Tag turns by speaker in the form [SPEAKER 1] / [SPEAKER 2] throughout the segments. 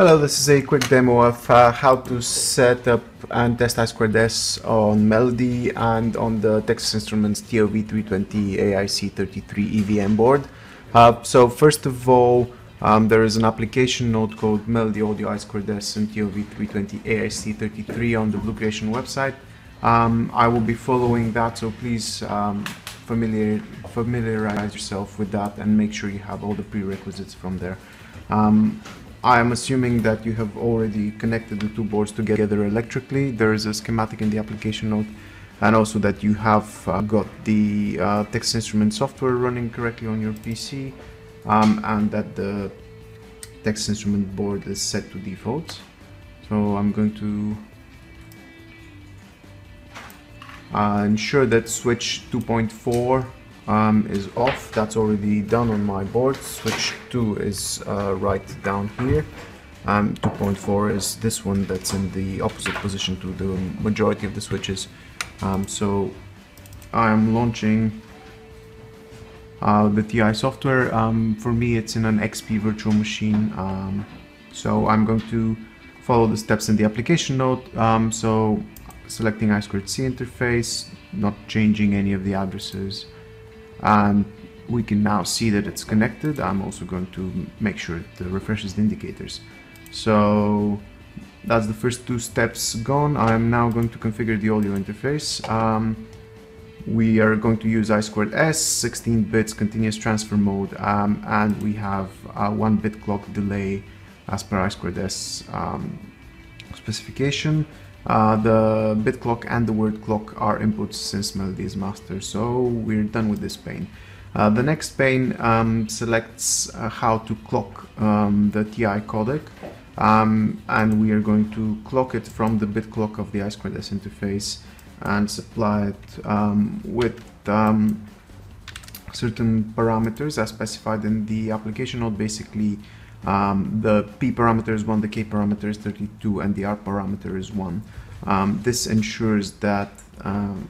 [SPEAKER 1] Hello, this is a quick demo of uh, how to set up and test I2S on Melody and on the Texas Instruments TLV320 AIC33 EVM board. Uh, so first of all, um, there is an application note called Melody Audio I2S and TLV320 AIC33 on the BlueCreation website. Um, I will be following that, so please um, familiar, familiarize yourself with that and make sure you have all the prerequisites from there. I'm assuming that you have already connected the two boards together electrically. There is a schematic in the application note and also that you have uh, got the uh, Texas Instrument software running correctly on your PC um, and that the Texas Instrument board is set to default. So I'm going to uh, ensure that switch 2.4 um, is off. That's already done on my board. Switch 2 is uh, right down here. Um, 2.4 is this one that's in the opposite position to the majority of the switches. Um, so I'm launching uh, the TI software. Um, for me it's in an XP virtual machine. Um, so I'm going to follow the steps in the application note. Um, so selecting I2C interface, not changing any of the addresses and we can now see that it's connected. I'm also going to make sure it refreshes the indicators. So that's the first two steps gone. I'm now going to configure the audio interface. Um, we are going to use I2S, 16 bits continuous transfer mode, um, and we have a 1 bit clock delay as per I2S um, specification. Uh, the bit clock and the word clock are inputs since melody is master, so we're done with this pane. Uh, the next pane um, selects uh, how to clock um, the TI codec um, and we are going to clock it from the bit clock of the I2S interface and supply it um, with um, certain parameters as specified in the application note. Basically, um, the P parameter is 1, the K parameter is 32, and the R parameter is 1. Um, this ensures that um,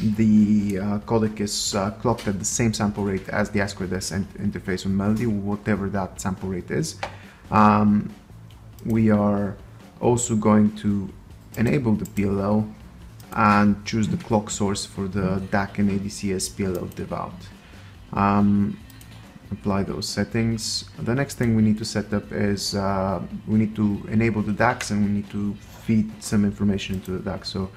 [SPEAKER 1] the uh, codec is uh, clocked at the same sample rate as the I2S interface on Melody, whatever that sample rate is. Um, we are also going to enable the PLL and choose the clock source for the DAC and ADCS PLL div out. Um, apply those settings. The next thing we need to set up is uh, we need to enable the DACs and we need to feed some information into the DAC. So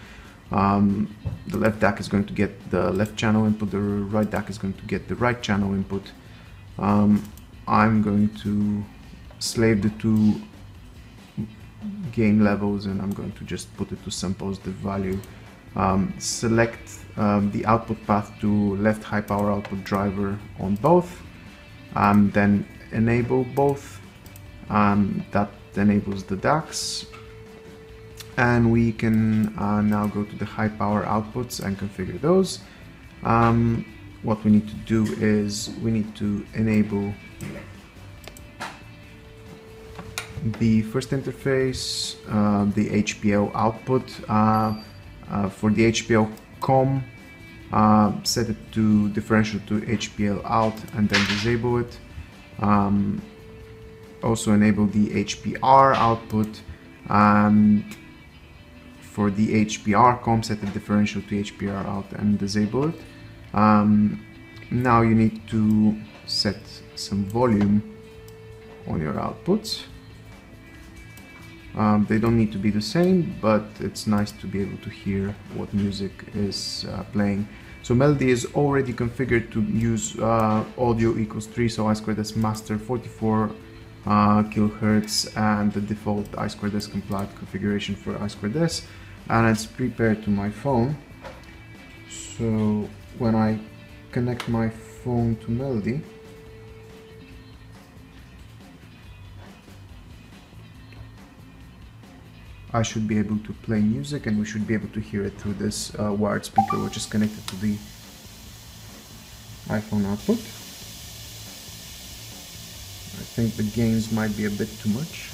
[SPEAKER 1] um, the left DAC is going to get the left channel input, the right DAC is going to get the right channel input. Um, I'm going to slave the two gain levels and I'm going to just put it to some positive value. Um, select um, the output path to left high power output driver on both um, then enable both. Um, that enables the DACs and we can uh, now go to the high power outputs and configure those. Um, what we need to do is we need to enable the first interface uh, the HPL output uh, uh, for the HPL COM set it to differential to HPL out and then disable it. Um, also enable the HPR output and for the HPR COM set the differential to HPR out and disable it. Um, now you need to set some volume on your outputs. Um, they don't need to be the same, but it's nice to be able to hear what music is uh, playing. So Melody is already configured to use uh, audio equals 3, so I2S master 44 uh, kilohertz and the default I2S compliant configuration for I2S and it's prepared to my phone. So when I connect my phone to Melody, I should be able to play music and we should be able to hear it through this uh, wired speaker which is connected to the iPhone output. I think the gains might be a bit too much.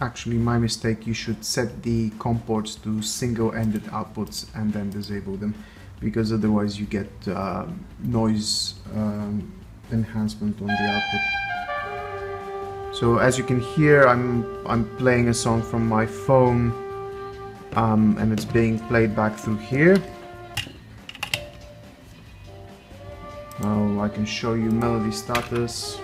[SPEAKER 1] actually my mistake you should set the COM ports to single-ended outputs and then disable them because otherwise you get uh, noise um, enhancement on the output. So as you can hear I'm I'm playing a song from my phone um, and it's being played back through here. Now I can show you melody status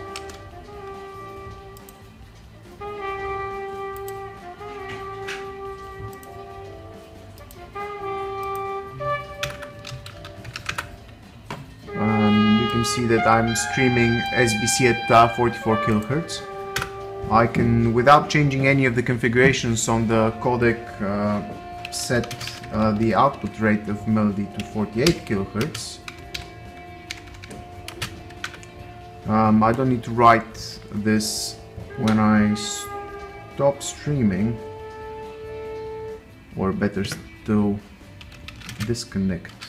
[SPEAKER 1] see that I'm streaming SBC at uh, 44 kilohertz. I can, without changing any of the configurations on the codec, uh, set uh, the output rate of Melody to 48 kilohertz. Um, I don't need to write this when I stop streaming, or better still, disconnect.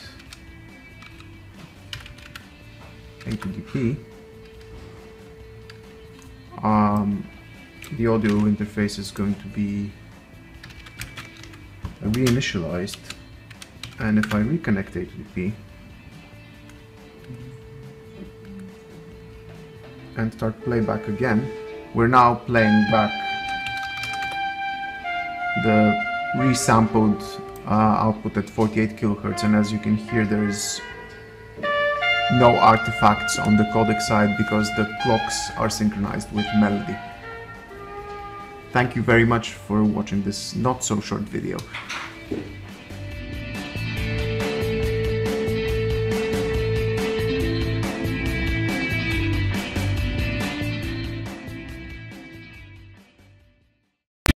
[SPEAKER 1] A2DP, um, the audio interface is going to be reinitialized and if I reconnect A2DP and start playback again, we're now playing back the resampled uh, output at 48 kilohertz and as you can hear there is no artifacts on the codec side because the clocks are synchronized with melody. Thank you very much for watching this not so short video.